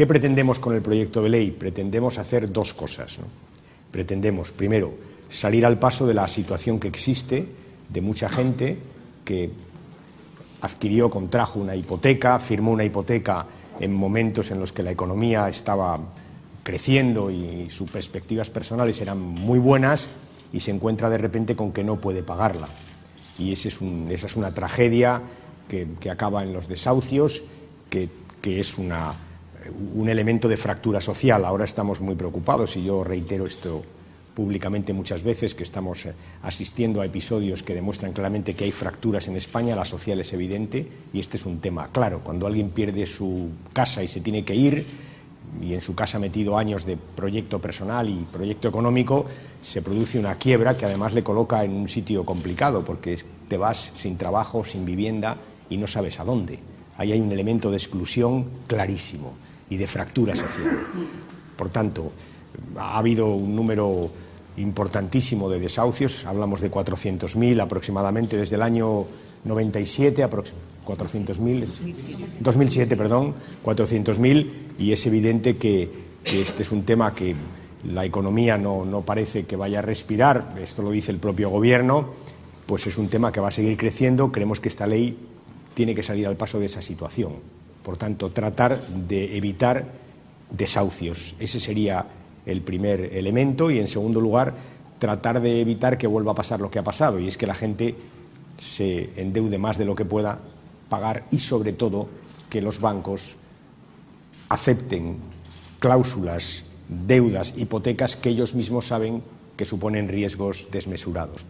¿Qué pretendemos con el proyecto de ley? Pretendemos hacer dos cosas. Pretendemos, primero, salir al paso de la situación que existe de mucha gente que adquirió, contrajo una hipoteca, firmó una hipoteca en momentos en los que la economía estaba creciendo y sus perspectivas personales eran muy buenas y se encuentra de repente con que no puede pagarla. Y esa es una tragedia que, acaba en los desahucios, que, es una, un elemento de fractura social. Ahora estamos muy preocupados y yo reitero esto públicamente muchas veces que estamos eh, asistiendo a episodios que demuestran claramente que hay fracturas en España, la social es evidente y este es un tema claro. Cuando alguien pierde su casa y se tiene que ir, y en su casa ha metido años de proyecto personal y proyecto económico, se produce una quiebra que además le coloca en un sitio complicado porque te vas sin trabajo, sin vivienda y no sabes a dónde. Ahí hay un elemento de exclusión clarísimo y de fractura social. Por tanto, ha habido un número importantísimo de desahucios, hablamos de 400.000 aproximadamente desde el año 97, 400.000, 2007, perdón, 400.000 y es evidente que, este es un tema que la economía no, no parece que vaya a respirar, esto lo dice el propio gobierno, pues es un tema que va a seguir creciendo, creemos que esta ley tiene que salir al paso de esa situación. Por tanto, tratar de evitar desahucios. Ese sería el primer elemento y, en segundo lugar, tratar de evitar que vuelva a pasar lo que ha pasado y es que la gente se endeude más de lo que pueda pagar y, sobre todo, que los bancos acepten cláusulas, deudas, hipotecas que ellos mismos saben que suponen riesgos desmesurados.